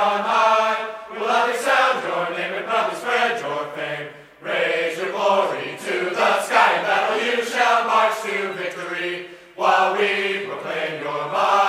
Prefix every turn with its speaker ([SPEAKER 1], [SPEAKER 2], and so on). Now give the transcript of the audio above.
[SPEAKER 1] on high. We will loudly sound your name and proudly spread your fame. Raise your glory to the sky. In battle you shall march to victory while we proclaim your might.